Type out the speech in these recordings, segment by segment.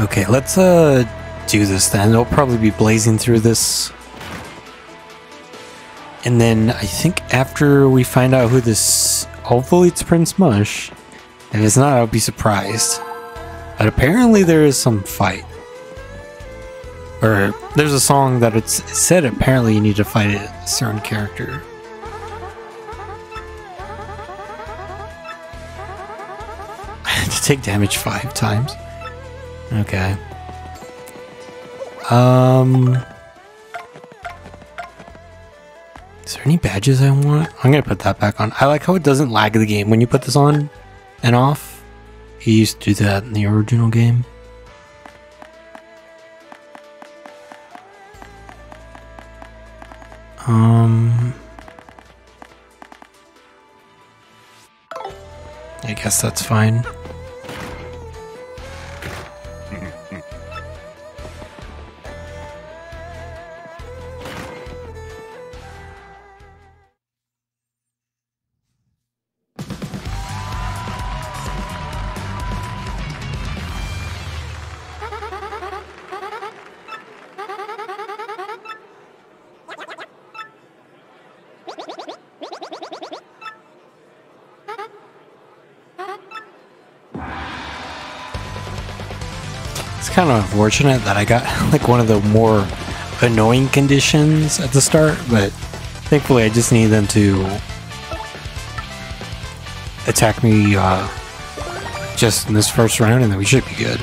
Okay, let's uh do this then. It'll probably be blazing through this. And then I think after we find out who this hopefully it's Prince Mush. If it's not, I'll be surprised. But apparently there is some fight. Or there's a song that it's said apparently you need to fight a certain character. To take damage five times. Okay. Um. Is there any badges I want? I'm gonna put that back on. I like how it doesn't lag the game when you put this on and off. He used to do that in the original game. Um. I guess that's fine. Unfortunate that I got like one of the more annoying conditions at the start, but thankfully I just need them to attack me uh, just in this first round and then we should be good.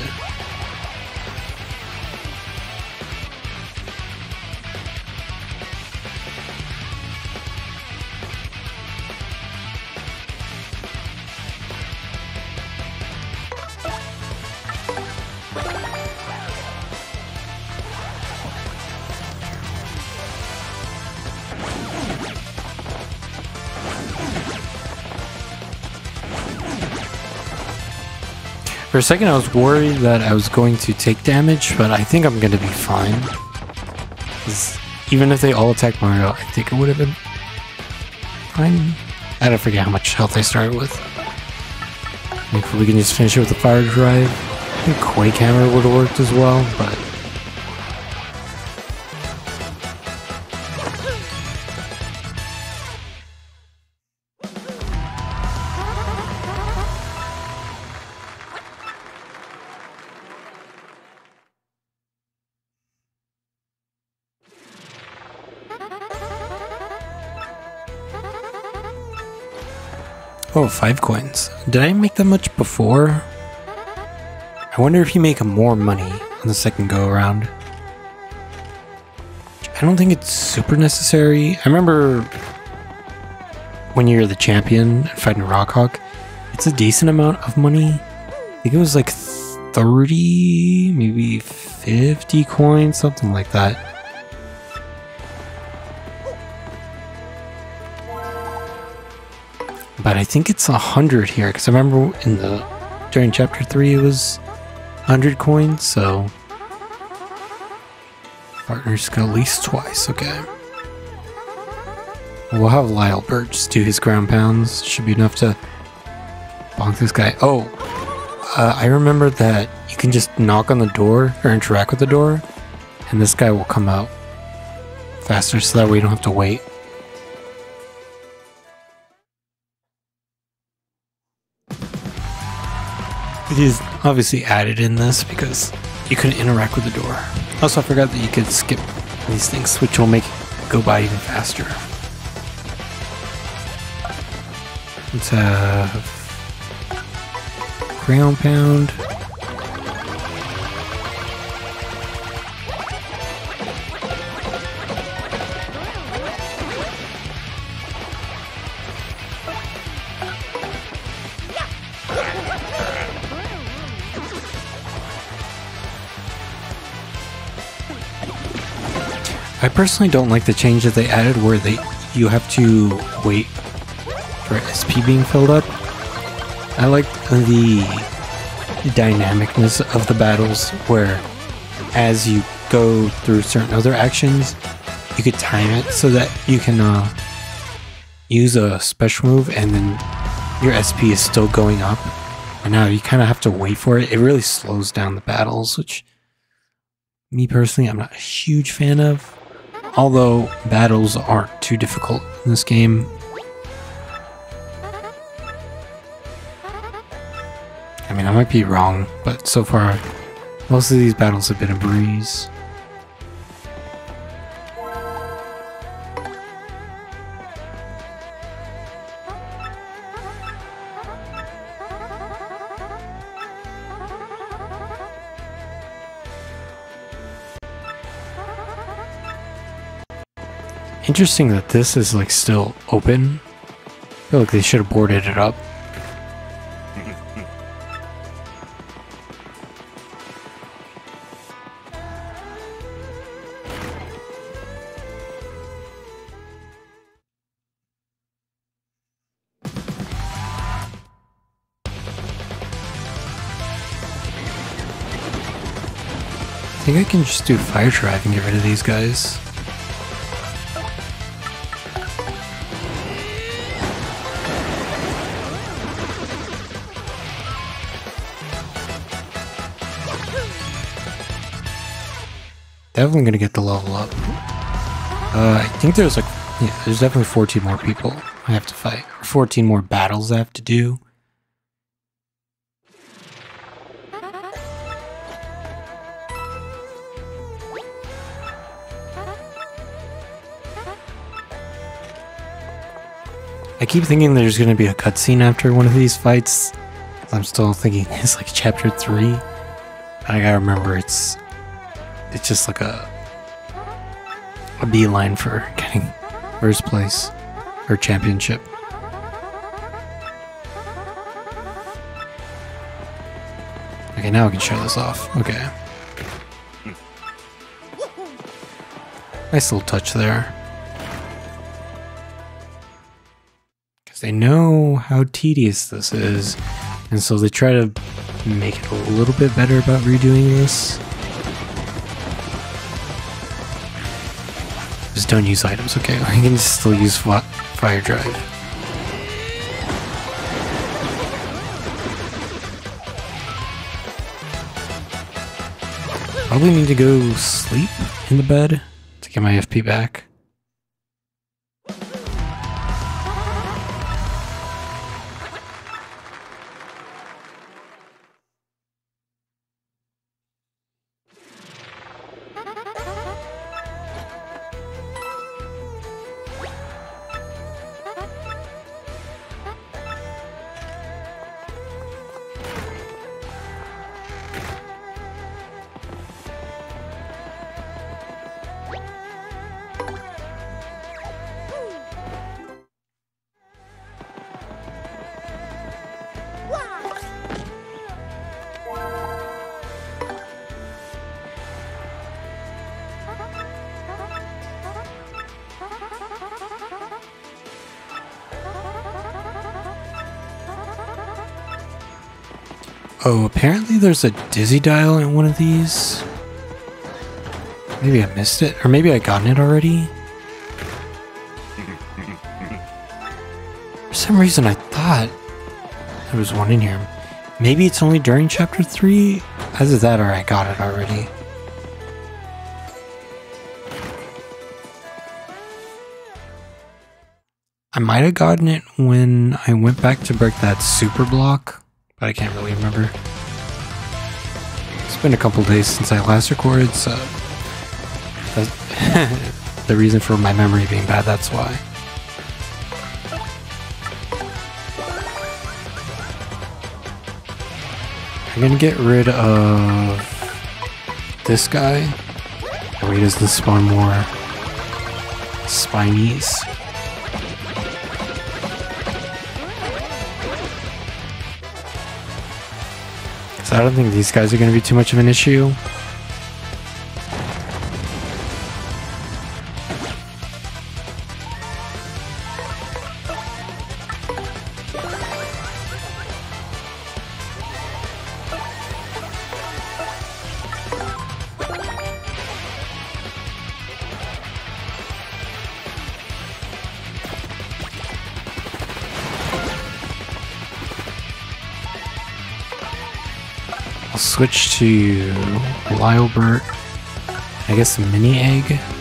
For a second, I was worried that I was going to take damage, but I think I'm going to be fine. Even if they all attack Mario, I think it would have been fine. I don't forget how much health I started with. Hopefully we can just finish it with the fire drive. I think Quake Hammer would have worked as well, but... Oh, five coins. Did I make that much before? I wonder if you make more money on the second go around. I don't think it's super necessary. I remember when you're the champion fighting Rawk Hawk, it's a decent amount of money. I think it was like 30, maybe 50 coins, something like that. But I think it's a hundred here because I remember in the during chapter three it was hundred coins. So partners got at least twice. Okay, we'll have Lylebert do his ground pounds. Should be enough to bonk this guy. Oh, uh, I remember that you can just knock on the door or interact with the door, and this guy will come out faster, so that way you don't have to wait. Is obviously added in this because you couldn't interact with the door. Also, I forgot that you could skip these things, which will make it go by even faster. Let's have ground pound. Personally don't like the change that they added where they you have to wait for SP being filled up. I like the dynamicness of the battles where as you go through certain other actions, you could time it so that you can uh, use a special move and then your SP is still going up And now you kind of have to wait for it. It really slows down the battles, which me personally, I'm not a huge fan of. Although battles aren't too difficult in this game. I mean, I might be wrong, but so far, most of these battles have been a breeze. Interesting that this is like still open. I feel like they should have boarded it up. I think I can just do fire drive and get rid of these guys. Definitely gonna get the level up. Uh, I think there's like, yeah, there's definitely 14 more people I have to fight. 14 more battles I have to do. I keep thinking there's going to be a cutscene after one of these fights. I'm still thinking it's like chapter 3. I gotta remember it's it's just like a a beeline for getting first place or championship. Okay, now we can show this off. Okay. Nice little touch there. Because they know how tedious this is, and so they try to make it a little bit better about redoing this. Just don't use items, okay? I can still use fire drive. Probably need to go sleep in the bed to get my FP back. Oh, apparently there's a dizzy dial in one of these. Maybe I missed it, or maybe I gotten it already. For some reason I thought there was one in here. Maybe it's only during chapter 3? Either that or I got it already. I might have gotten it when I went back to break that super block but I can't really remember. It's been a couple days since I last recorded, so the reason for my memory being bad, that's why. I'm gonna get rid of this guy. Way he doesn't spawn more spinies. I don't think these guys are going to be too much of an issue. Switch to Lylebert. I guess mini egg.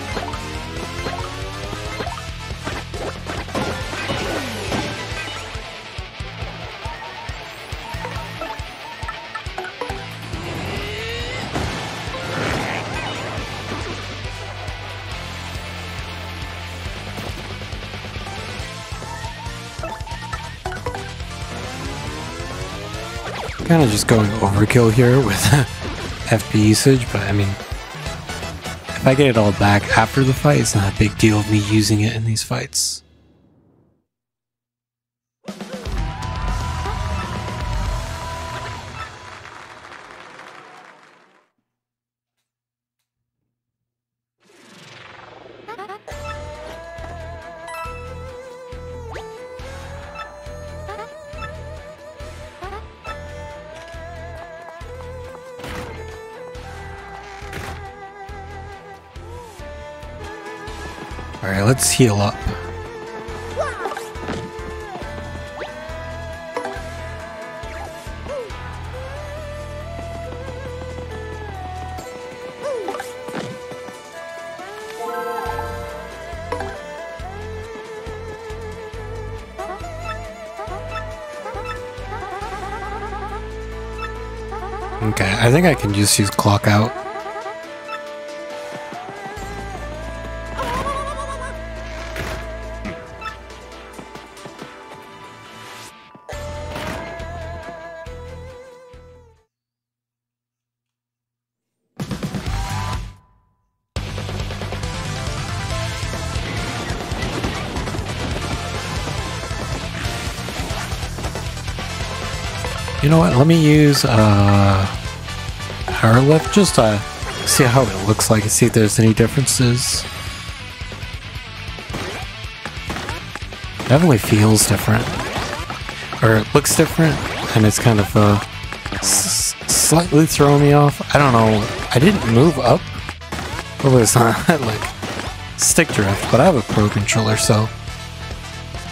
Kind of just going overkill here with FP usage, but I mean, if I get it all back after the fight, it's not a big deal of me using it in these fights. Heal up. Okay, I think I can just use clock out. You know what? Let me use uh, power lift just to see how it looks like and see if there's any differences. Definitely feels different, or it looks different, and it's kind of uh, slightly throwing me off. I don't know. I didn't move up. Probably it's not like stick drift, but I have a pro controller, so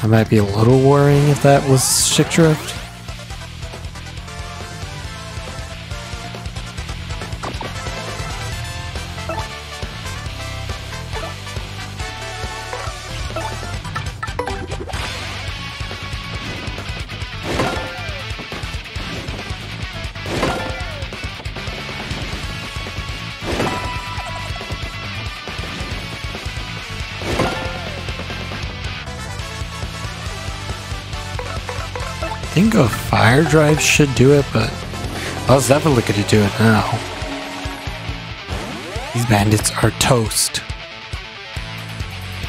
I might be a little worrying if that was stick drift. Drive should do it, but I was definitely going to do it now. These bandits are toast.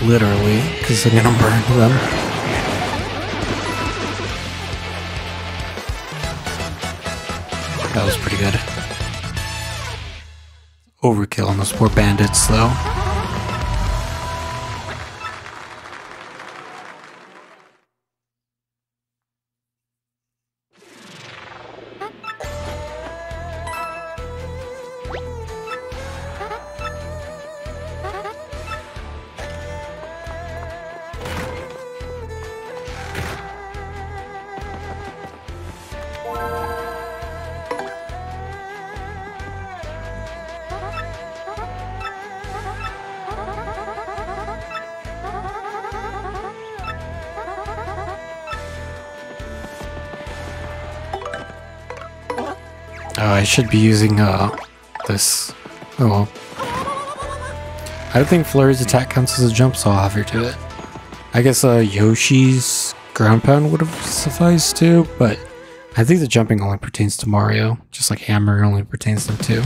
Literally, because going to burn them. That was pretty good. Overkill on those poor bandits, though. Should be using uh, this. Oh well. I don't think Flurrie's attack counts as a jump, so I'll have her do it. I guess uh, Yoshi's ground pound would have sufficed too, but I think the jumping only pertains to Mario, just like Hammer only pertains to him too.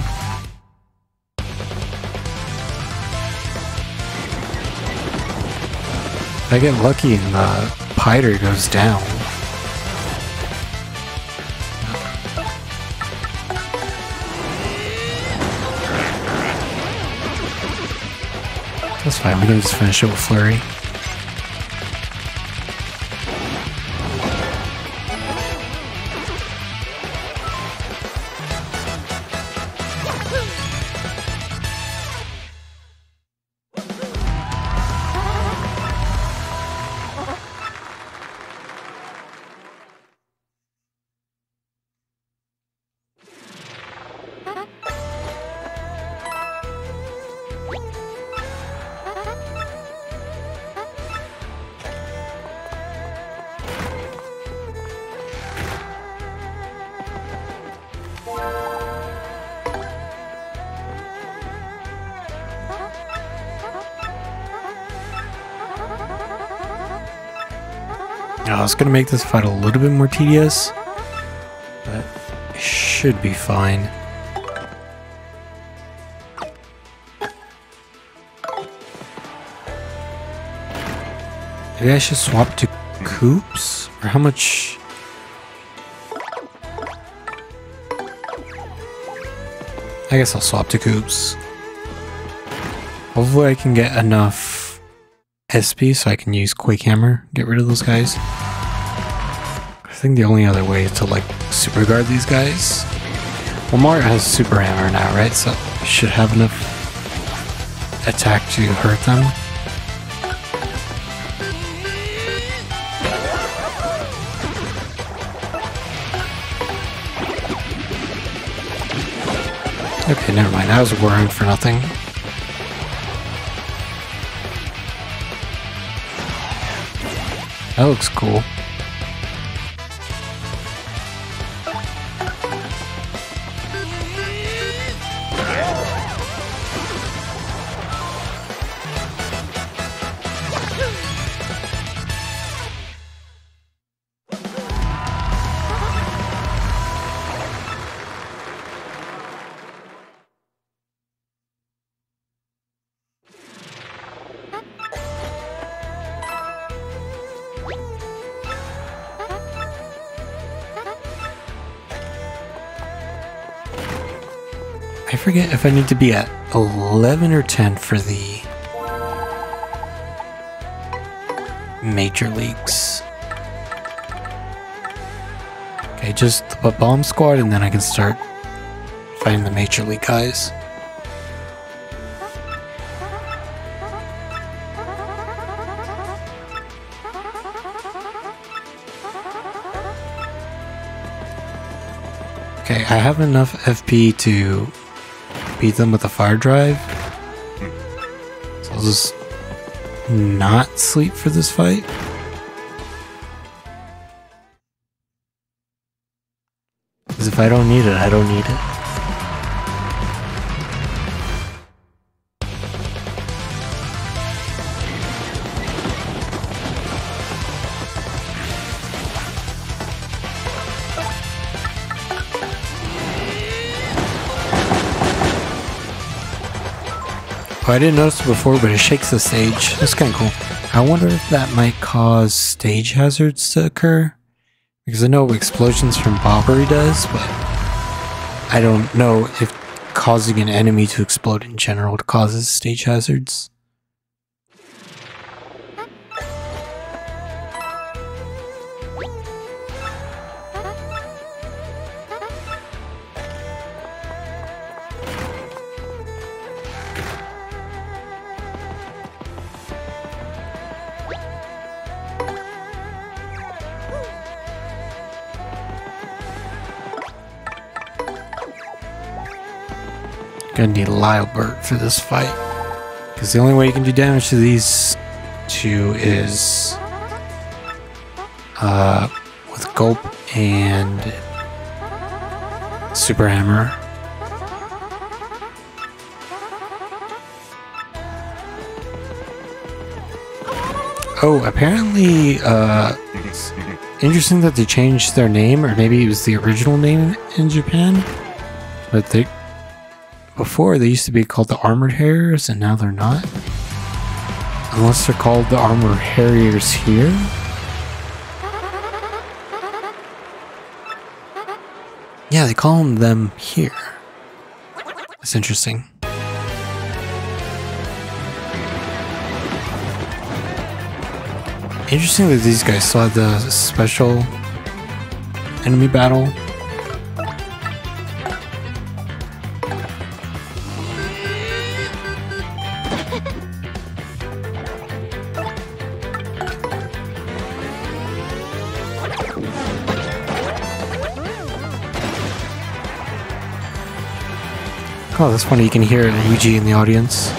If I get lucky and the Pider goes down, That's fine, we can just finish it with Flurrie. I was gonna make this fight a little bit more tedious, but it should be fine. Maybe I should swap to Koops? Or how much... I guess I'll swap to Koops. Hopefully I can get enough SP so I can use Quake Hammer, get rid of those guys. Think the only other way is to like super guard these guys. Well, Mario has Super Hammer now, right? So should have enough attack to hurt them. Okay, never mind. I was worrying for nothing. That looks cool. Forget if I need to be at 11 or 10 for the major leagues. Okay, just the bomb squad and then I can start fighting the major league guys. Okay, I have enough FP to beat them with a fire drive. So I'll just not sleep for this fight. Because if I don't need it, I don't need it. I didn't notice it before, but it shakes the stage. That's kind of cool. I wonder if that might cause stage hazards to occur. Because I know explosions from Bobbery does, but I don't know if causing an enemy to explode in general causes stage hazards. Gonna need Lylebert for this fight. Because the only way you can do damage to these two is uh, with Gulp and Super Hammer. Oh, apparently, uh, interesting that they changed their name, or maybe it was the original name in Japan. But they, before they used to be called the Armored Harriers, and now they're not. Unless they're called the Armored Harriers here. Yeah, they call them them here. That's interesting. Interesting that these guys saw the special enemy battle. Oh, that's funny. You can hear Yuji in the audience.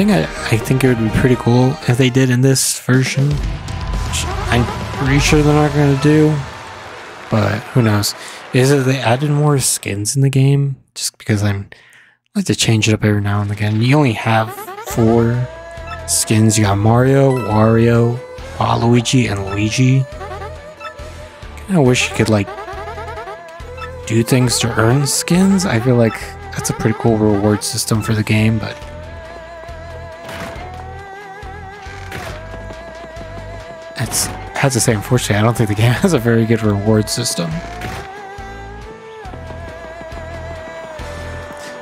Thing I, I think it would be pretty cool if they did in this version, which I'm pretty sure they're not going to do, but who knows, is that they added more skins in the game, just because I'm I like to change it up every now and again. You only have four skins. You got Mario, Wario, Waluigi, and Luigi. I wish you could like do things to earn skins. I feel like that's a pretty cool reward system for the game, but has to say unfortunately I don't think the game has a very good reward system.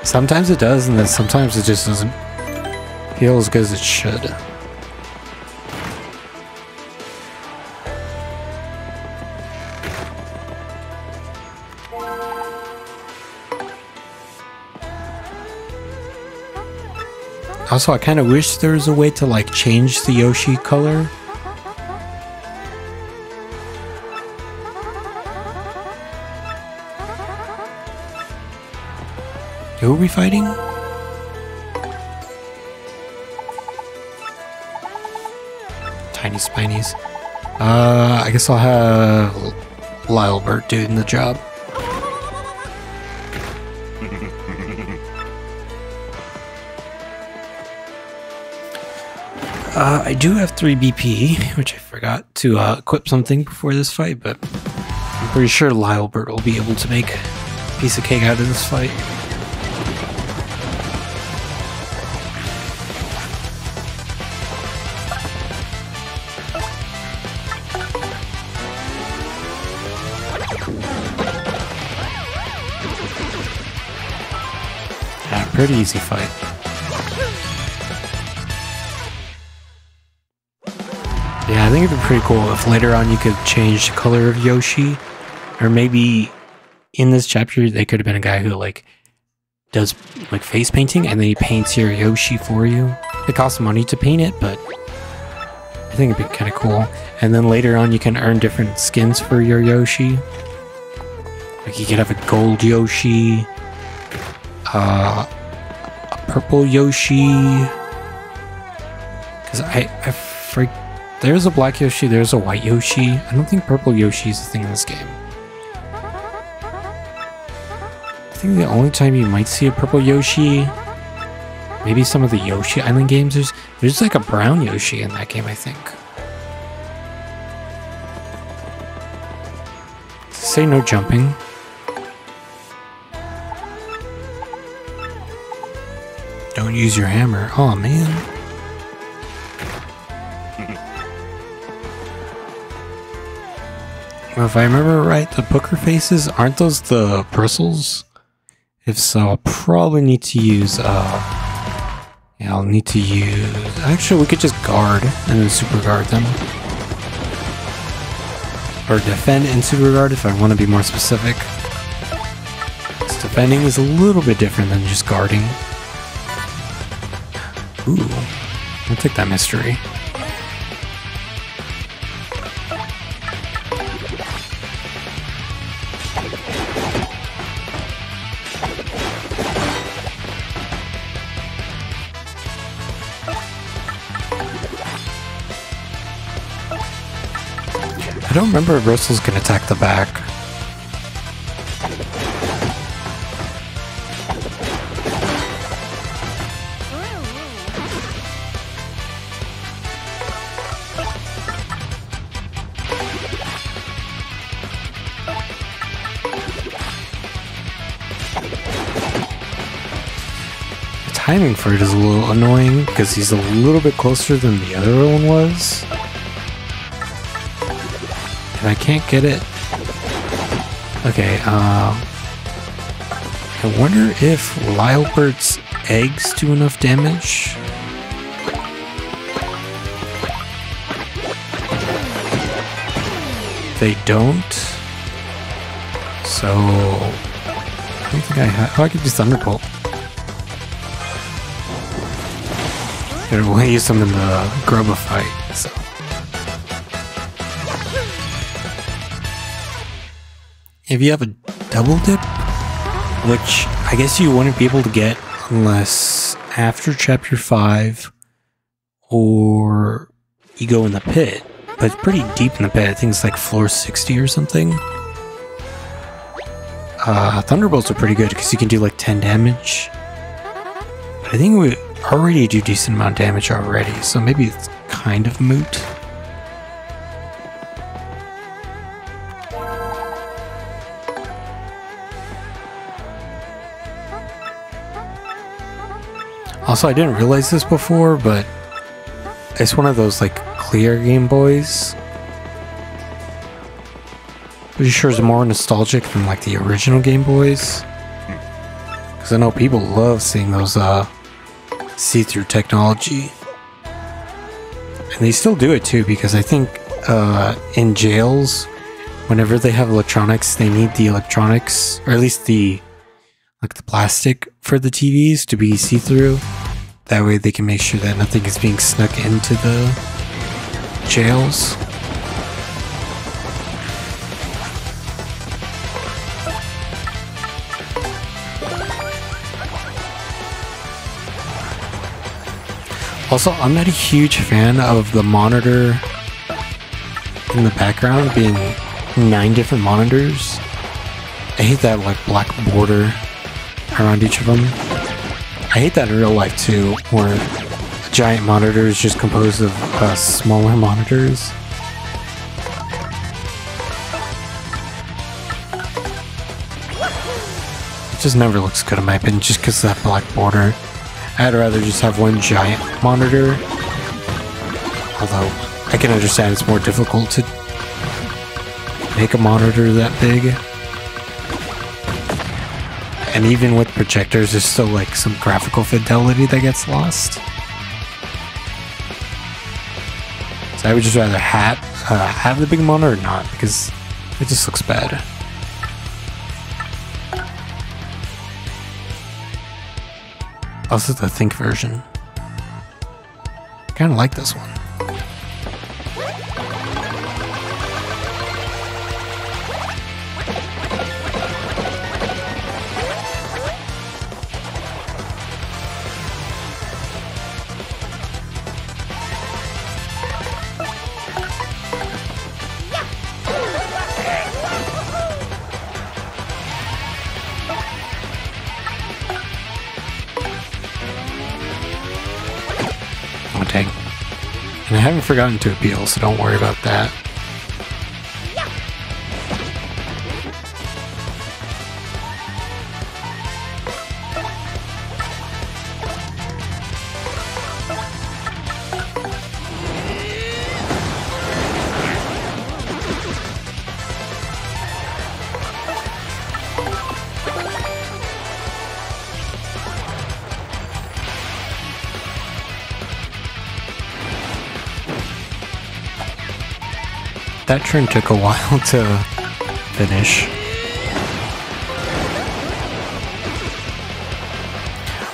Sometimes it does, and then sometimes it just doesn't feel as good as it should. Also, I kind of wish there was a way to like change the Yoshi color. Who are we fighting? Tiny Spinies. Uh, I guess I'll have Lylebert doing the job. Uh, I do have 3 BP, which I forgot to uh, equip something before this fight, but I'm pretty sure Lylebert will be able to make a piece of cake out of this fight. Pretty easy fight. Yeah, I think it'd be pretty cool if later on you could change the color of Yoshi. Or maybe in this chapter they could have been a guy who like does like face painting and then he paints your Yoshi for you. It costs money to paint it, but I think it'd be kind of cool. And then later on you can earn different skins for your Yoshi. Like you could have a gold Yoshi, uh, purple Yoshi. Because I, I freak. There's a black Yoshi, there's a white Yoshi. I don't think purple Yoshi is a thing in this game. I think the only time you might see a purple Yoshi, maybe some of the Yoshi Island games, there's, there's like a brown Yoshi in that game, I think. Say no jumping. Don't use your hammer. Oh man. If I remember right, the poker faces, aren't those the bristles? If so, I'll probably need to use, uh... Yeah, I'll need to use... Actually, we could just guard and then super guard them. Or defend and super guard if I want to be more specific. defending is a little bit different than just guarding. Ooh, I'll take that mystery. I don't remember if Russell's can attack the back. Timing for it is a little annoying because he's a little bit closer than the other one was. And I can't get it. Okay, uh... I wonder if Lylebert's eggs do enough damage? They don't. So... I don't think I have... Oh, I could do Thunderbolt. Here, we'll use them in the Grubba fight, so... if you have a double dip, which I guess you wouldn't be able to get unless after chapter 5 or you go in the pit. But it's pretty deep in the pit. I think it's like floor 60 or something. Uh, Thunderbolts are pretty good because you can do like 10 damage. But I think we already do decent amount of damage already, so maybe it's kind of moot. Also, I didn't realize this before, but it's one of those like clear Game Boys. Pretty sure it's more nostalgic than like the original Game Boys. Because I know people love seeing those uh, see-through technology. And they still do it too, because I think uh, in jails, whenever they have electronics, they need the electronics, or at least the like the plastic for the TVs to be see-through. That way they can make sure that nothing is being snuck into the jails. Also, I'm not a huge fan of the monitor in the background being nine different monitors. I hate that like black border around each of them. I hate that in real life too, where a giant monitor is just composed of uh, smaller monitors. It just never looks good in my opinion, just because of that black border. I'd rather just have one giant monitor. Although, I can understand it's more difficult to make a monitor that big. And even with projectors, there's still like some graphical fidelity that gets lost. So I would just rather have, uh, have the big monitor or not, because it just looks bad. Also the Think version. Kinda like this one. Forgotten to appeal, so don't worry about that. That turn took a while to finish.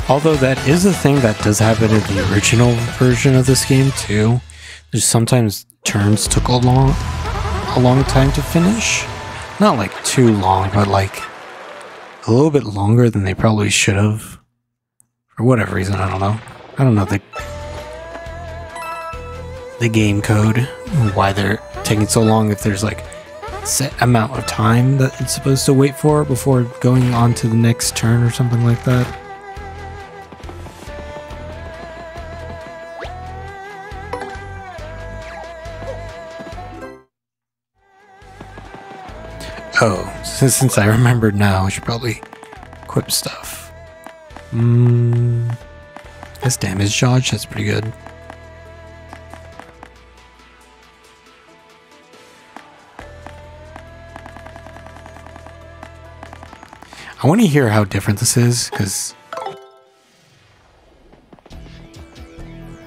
Although that is a thing that does happen in the original version of this game too. There's sometimes turns took a long a long time to finish. Not like too long, but like a little bit longer than they probably should have. For whatever reason, I don't know. I don't know the the game code, why they're taking so long if there's like set amount of time that it's supposed to wait for before going on to the next turn or something like that. Oh, since, since I remembered now, I should probably equip stuff. Hmm. That's damage dodge, that's pretty good. I want to hear how different this is, because...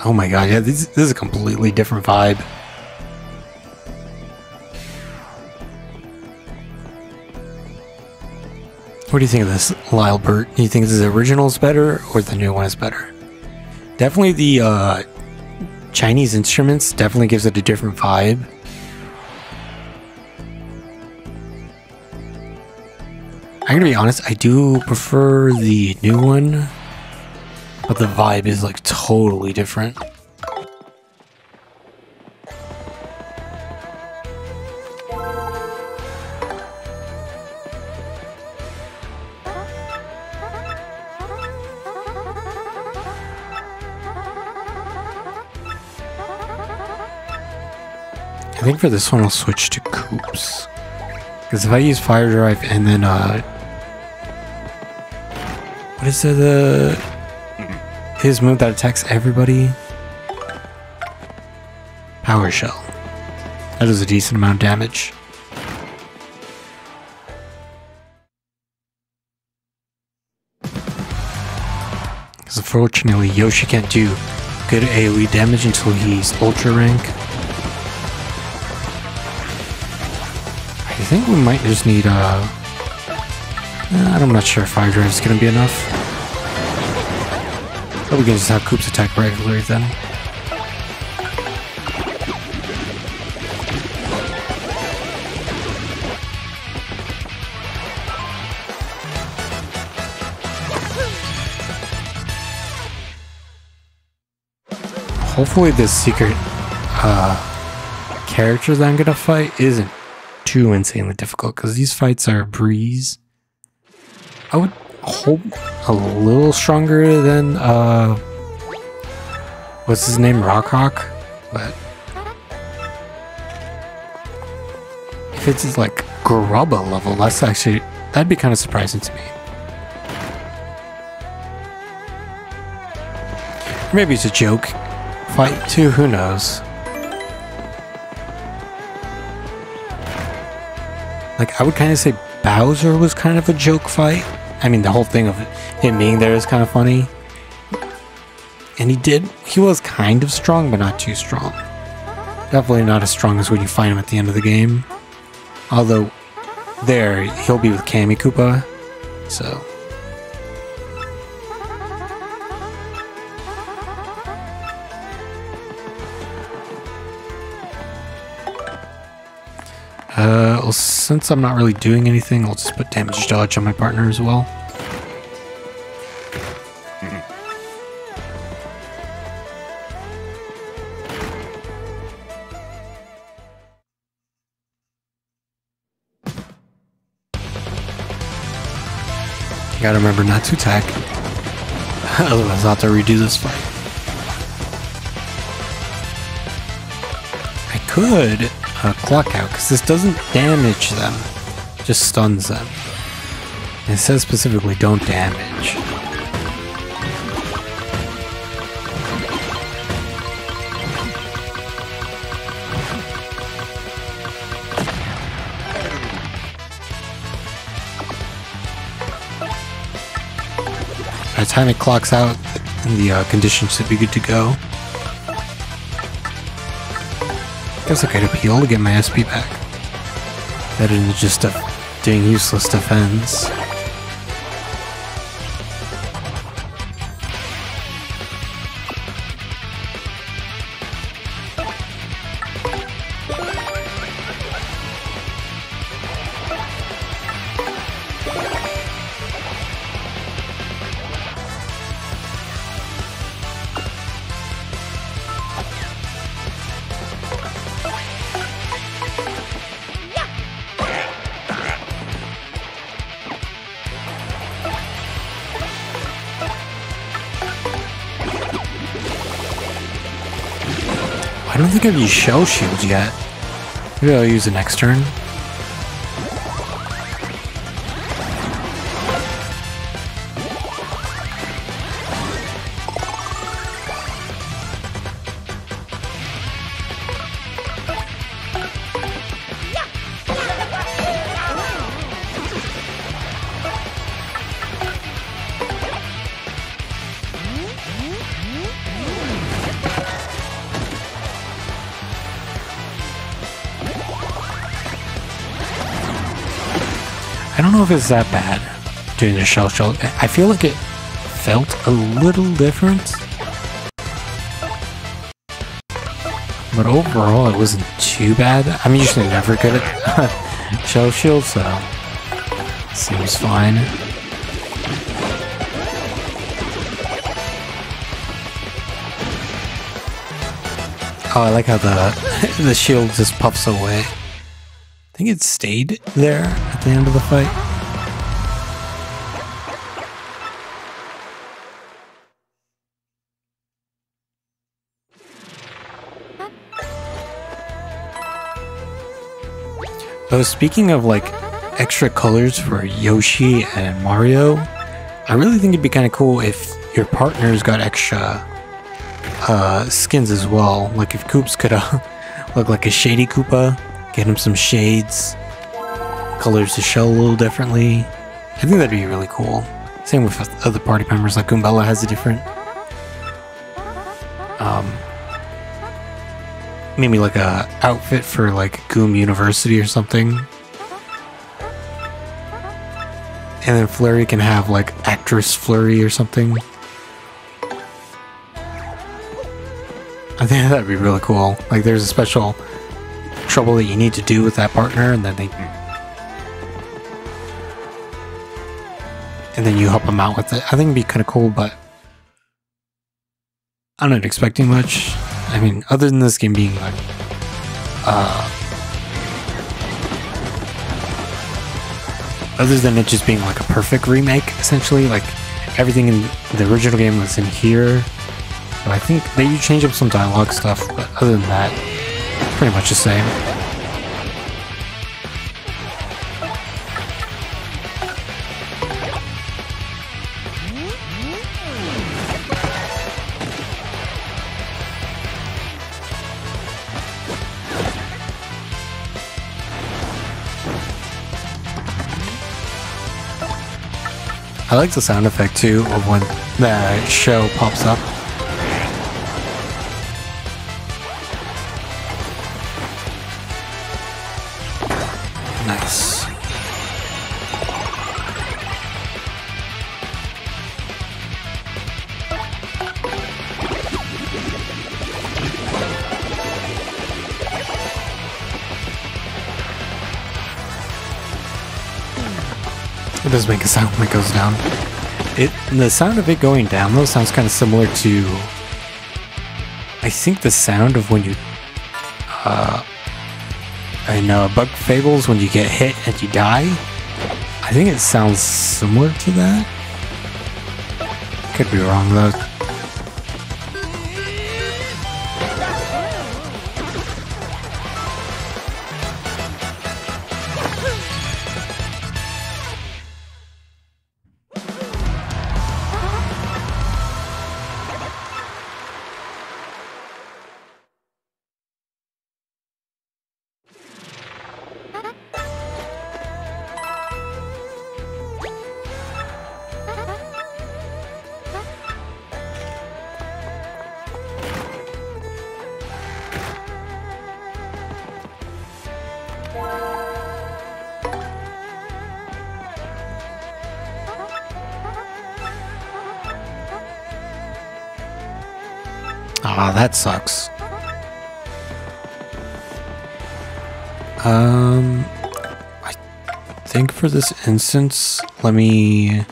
Oh my god, yeah, this, this is a completely different vibe. What do you think of this, Lylebert? Do you think the original is better or the new one is better? Definitely the uh, Chinese instruments definitely gives it a different vibe. I'm gonna be honest, I do prefer the new one But the vibe is like totally different. I think for this one I'll switch to Koops. Because if I use Fire Drive and then, uh... The... His move that attacks everybody? Power Shell. That does a decent amount of damage. Because unfortunately Yoshi can't do good AoE damage until he's Ultra Rank. I think we might just need, uh... I'm not sure if Fire Drive is going to be enough. But we can just have Koops attack regularly then. Hopefully this secret uh, character that I'm gonna fight isn't too insanely difficult because these fights are a breeze. I would a little stronger than uh, what's his name, Rawk Hawk, but if it's like Grubba level, that's actually that'd be kind of surprising to me. Maybe it's a joke fight too, who knows? Like, I would kind of say Bowser was kind of a joke fight. I mean, the whole thing of him being there is kind of funny. And he did, he was kind of strong, but not too strong. Definitely not as strong as when you find him at the end of the game. Although, there, he'll be with Kammy Koopa, so... Since I'm not really doing anything, I'll just put damage dodge on my partner as well. You gotta remember not to attack. Otherwise I'll have to redo this fight. I could uh, clock out because this doesn't damage them, just stuns them. It says specifically don't damage. By the time it clocks out, the uh, conditions should be good to go. Guess I could appeal to get my SP back. Better than just doing useless defense. Don't think I've used shell shields yet. Maybe I'll use it next turn. if it's that bad doing the shell show. I feel like it felt a little different. But overall, it wasn't too bad. I'm usually never good at shell shield, so seems fine. Oh, I like how the the shield just puffs away. I think it stayed there at the end of the fight. Oh, speaking of like extra colors for Yoshi and Mario, I really think it'd be kind of cool if your partners got extra uh, skins as well. Like if Koops could uh, look like a shady Koopa, get him some shades, colors to show a little differently. I think that'd be really cool. Same with other party members, like Goombella has a different um, maybe like a outfit for like Goom University or something. And then Flurrie can have like actress Flurrie or something. I think that'd be really cool. Like there's a special trouble that you need to do with that partner and then they and then you help them out with it. I think it'd be kind of cool, but I'm not expecting much. I mean, other than this game being like, uh, other than it just being like a perfect remake, essentially, like everything in the original game was in here. But I think they you change up some dialogue stuff, but other than that, pretty much the same. I like the sound effect too of when the show pops up. Nice. It does make a sound when it goes down. It the sound of it going down though sounds kind of similar to I think the sound of when you uh I know Bug Fables when you get hit and you die. I think it sounds similar to that. Could be wrong though. Think for this instance, let me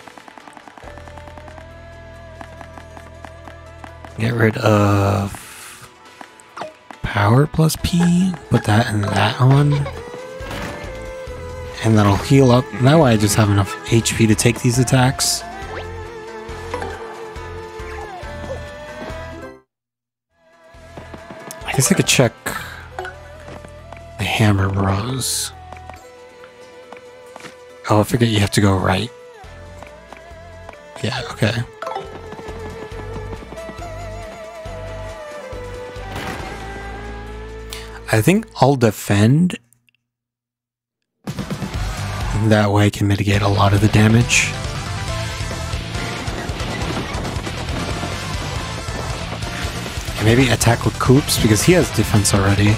get rid of power plus P, put that and that on, and that'll heal up. That way I just have enough HP to take these attacks. I guess I could check the Hammer Bros. Oh, I forget you have to go right. Yeah, okay. I think I'll defend. That way I can mitigate a lot of the damage. And maybe attack with Koops because he has defense already.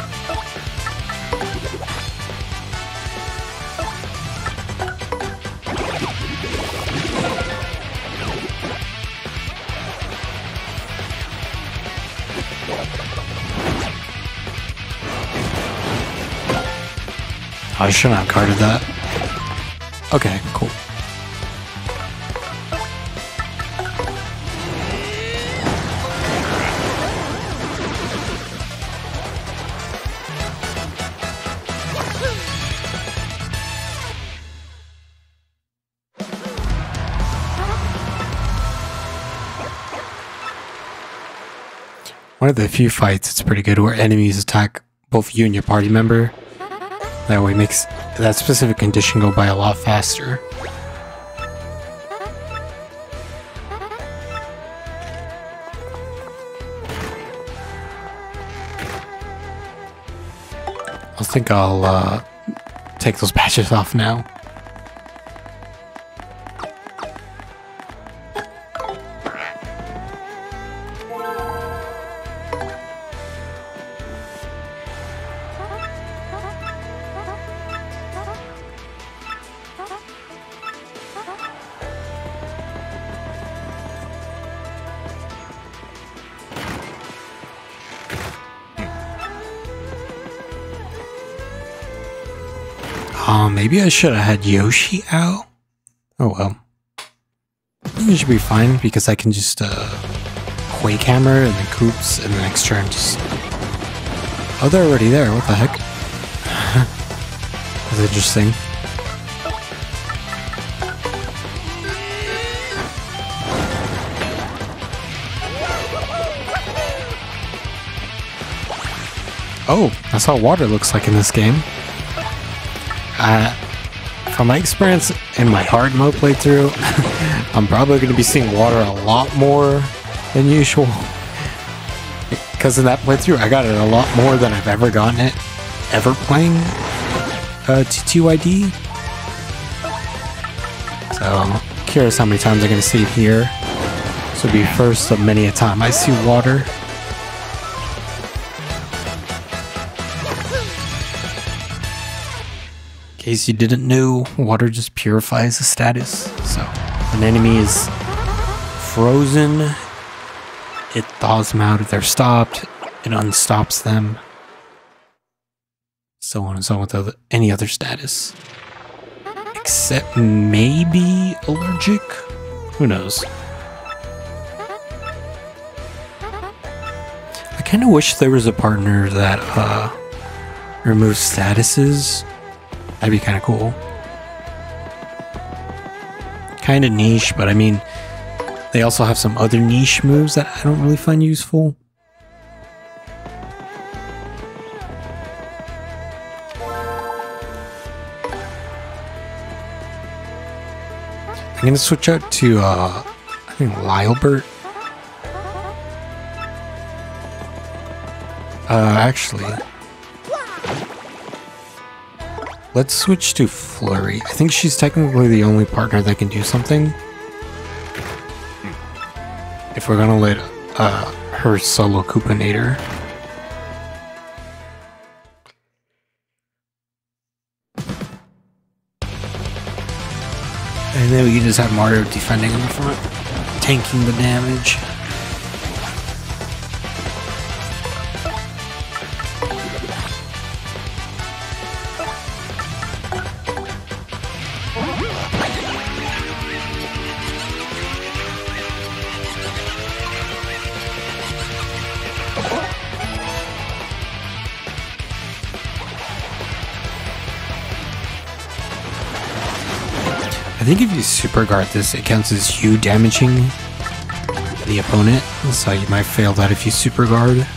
I shouldn't have guarded that. Okay, cool. One of the few fights it's pretty good where enemies attack both you and your party member that way makes that specific condition go by a lot faster. I think I'll uh, take those patches off now. I should have had Yoshi out. Oh well. It should be fine because I can just uh, Quake Hammer and then Koops and the next turn just... Oh, they're already there. What the heck? That's interesting. Oh, that's how water looks like in this game. Uh, from my experience in my hard mode playthrough, I'm probably going to be seeing water a lot more than usual. Because in that playthrough, I got it a lot more than I've ever gotten it, ever playing uh, TTYD. So I'm curious how many times I'm going to see it here. This will be first of many a time I see water. Case you didn't know, water just purifies the status. So an enemy is frozen, it thaws them out if they're stopped, it unstops them. So on and so on with other, any other status. Except maybe allergic? Who knows? I kind of wish there was a partner that uh, removes statuses That'd be kind of cool. Kind of niche, but I mean, they also have some other niche moves that I don't really find useful. I'm gonna switch out to, uh, I think Lylebert. Uh, actually, Let's switch to Flurrie. I think she's technically the only partner that can do something. If we're gonna let uh, her solo Koopinator. And then we can just have Mario defending in the front, tanking the damage. Think if you super guard this, it counts as you damaging the opponent, so you might fail that if you super guard.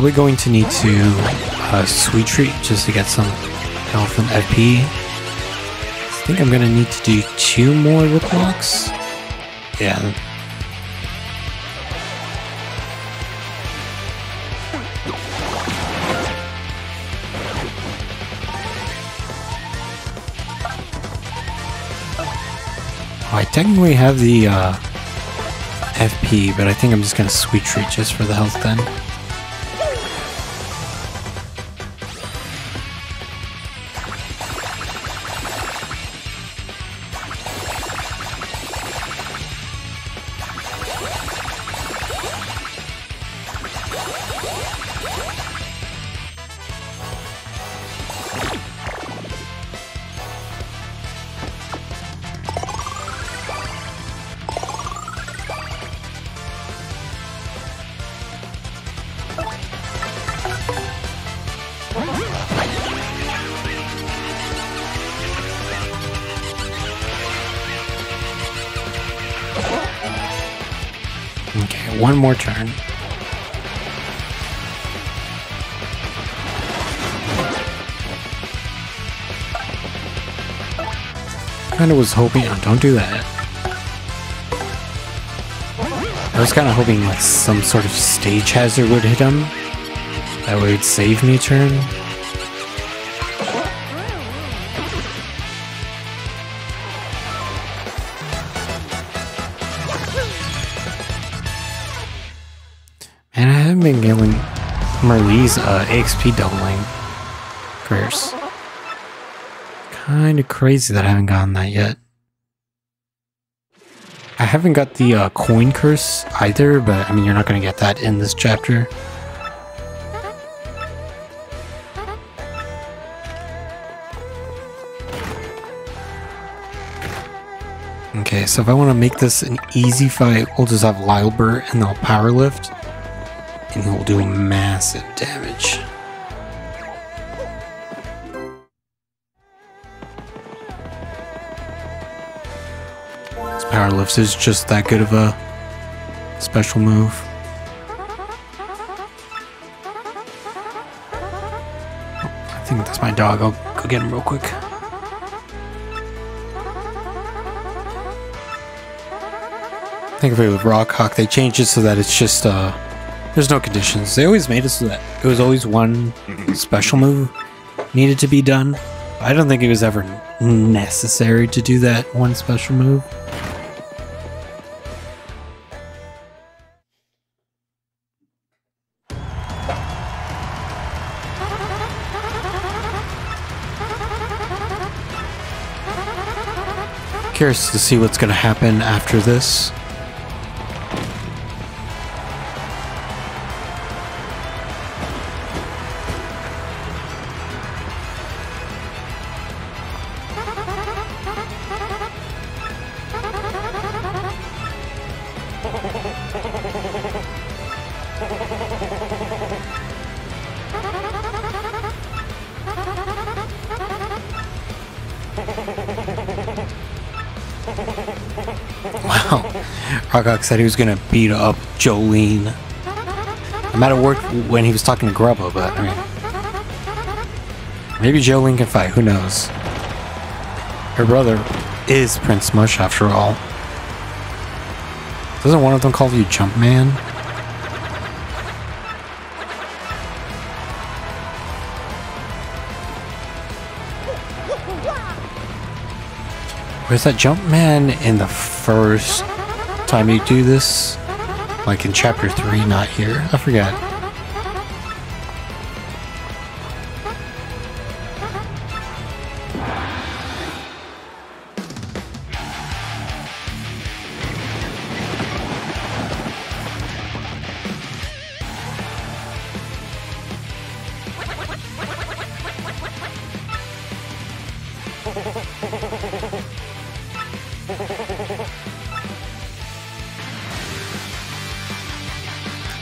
Probably going to need to uh, sweet treat just to get some health and FP. I think I'm gonna need to do two more lip locks. Yeah. Oh, I technically have the uh, FP, but I think I'm just gonna sweet treat just for the health then. One more turn. Kinda was hoping, oh, don't do that. I was kinda hoping like some sort of stage hazard would hit him. That it'd save me a turn. Merlee's uh, AXP doubling curse. Kind of crazy that I haven't gotten that yet. I haven't got the uh, coin curse either, but I mean, you're not going to get that in this chapter. Okay, so if I want to make this an easy fight, we'll just have Lylebert and they'll power lift and he will do massive damage. This power lift is just that good of a special move. I think that's my dog. I'll go get him real quick. I think if it was Rawk Hawk, they changed it so that it's just uh there's no conditions. They always made it so that it was always one mm-hmm. special move needed to be done. I don't think it was ever necessary to do that one special move. Curious to see what's going to happen after this. Said he was gonna beat up Jolene. No matter what when he was talking to Grubba, but I mean maybe Jolene can fight, who knows? Her brother is Prince Mush after all. Doesn't one of them call you Jumpman? Where's that Jumpman in the first time you do this? Like in chapter 3, not here. I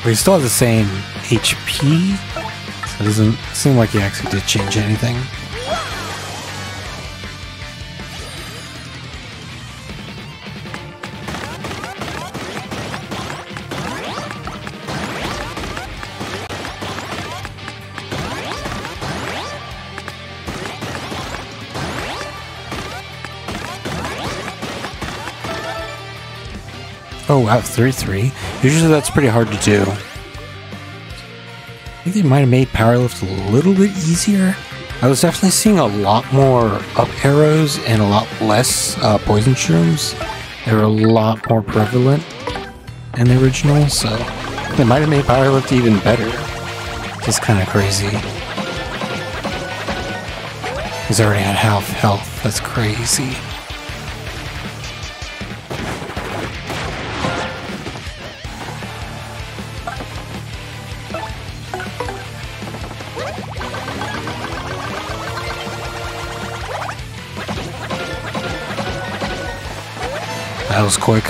forget. We still has the same HP, so it doesn't seem like he actually did change anything. Oh wow, 3-3. Usually that's pretty hard to do. I think they might have made Powerlift a little bit easier. I was definitely seeing a lot more up arrows and a lot less uh, poison shrooms. They were a lot more prevalent in the original, so they might have made Powerlift even better. Just kind of crazy. He's already at half health. That's crazy. That was quick.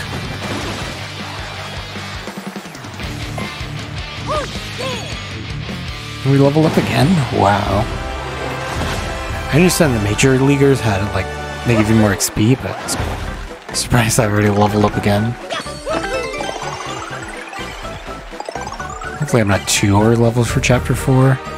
We level up again? Wow. I understand the major leaguers had like they give you more XP, but I'm surprised I already leveled up again. Hopefully I'm not too over levels for chapter 4.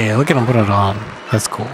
Yeah, look at him put it on. That's cool.